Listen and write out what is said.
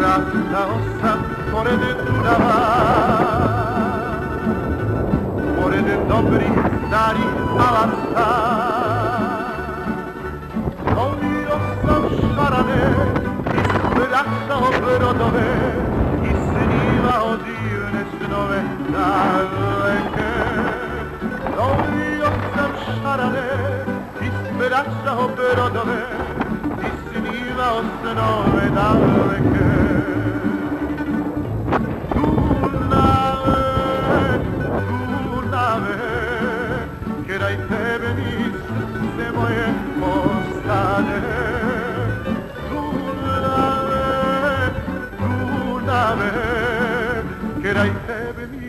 Rastao sam pored Dunava Pored dobrih starih alasa Volio sam šarane Ispraćao brodove I snimao divne snove daleke Volio sam šarane Ispraćao brodove I snimao snove daleke dai pebeniz le moje postane. Dunave, Dunave, che tebe. pebeniz